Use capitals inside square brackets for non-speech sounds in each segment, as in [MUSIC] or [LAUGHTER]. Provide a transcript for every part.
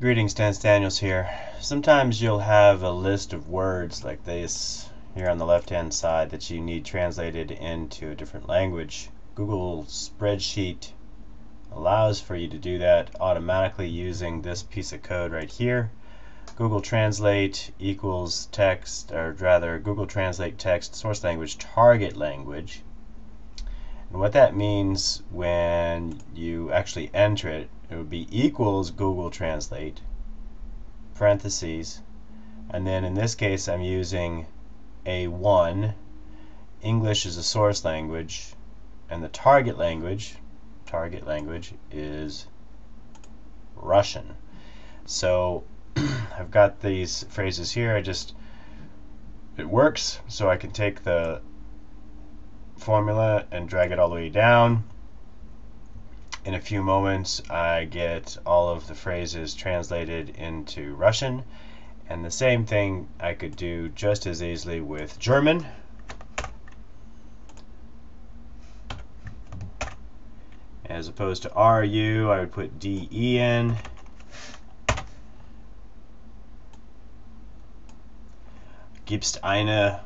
Greetings, Dennis Daniels here. Sometimes you'll have a list of words like this here on the left hand side that you need translated into a different language. Google Spreadsheet allows for you to do that automatically using this piece of code right here. Google Translate equals text, or rather, Google Translate text source language target language. And what that means when you actually enter it, it would be equals Google Translate, parentheses, and then in this case I'm using A1. English is a source language, and the target language, target language is Russian. So [CLEARS THROAT] I've got these phrases here. I just it works, so I can take the formula and drag it all the way down. In a few moments, I get all of the phrases translated into Russian. And the same thing I could do just as easily with German. As opposed to RU, I would put DEN. Gibst eine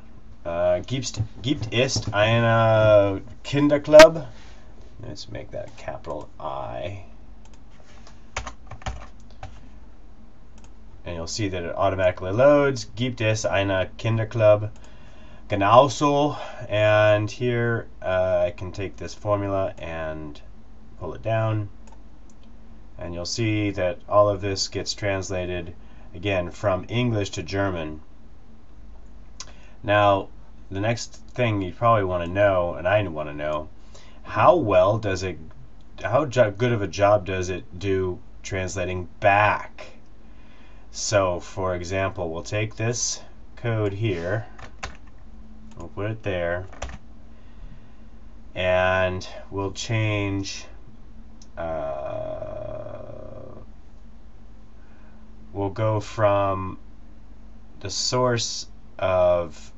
uh, gibt, gibt es eine Kinderclub? Let's make that capital I. And you'll see that it automatically loads. Gibt es eine Kinderclub? Genauso. And here uh, I can take this formula and pull it down. And you'll see that all of this gets translated again from English to German. Now, the next thing you probably want to know, and I want to know, how well does it, how good of a job does it do translating back? So, for example, we'll take this code here, we'll put it there, and we'll change, uh, we'll go from the source of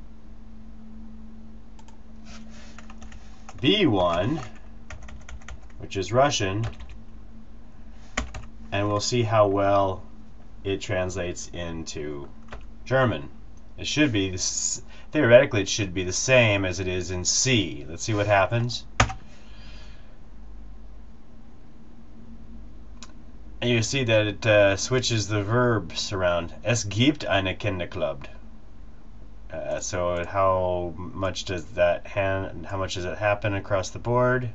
B1, which is Russian, and we'll see how well it translates into German. It should be, this, theoretically, it should be the same as it is in C. Let's see what happens. And you see that it uh, switches the verbs around. Es gibt eine Kinderclub. Uh, so how much does that hand, how much does it happen across the board?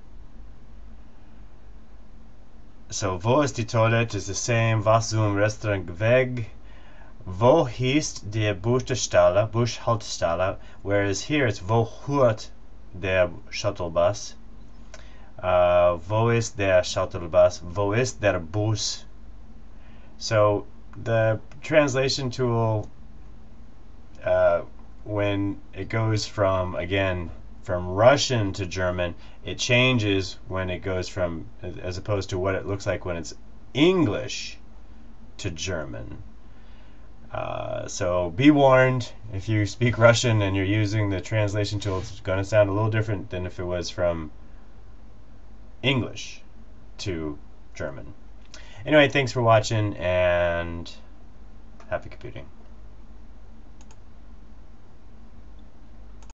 So wo ist die Toilette is the same, was zum Restaurant weg. Wo hieß der Bushaltestelle, Bushaltestelle, whereas here it's wo hört der Shuttlebus. Uh, wo ist der Shuttlebus? Wo ist der Bus? So the translation tool uh, when it goes from again from Russian to German, it changes when it goes from as opposed to what it looks like when it's English to German. Uh, so be warned if you speak Russian and you're using the translation tool, it's going to sound a little different than if it was from English to German. Anyway, thanks for watching and happy computing.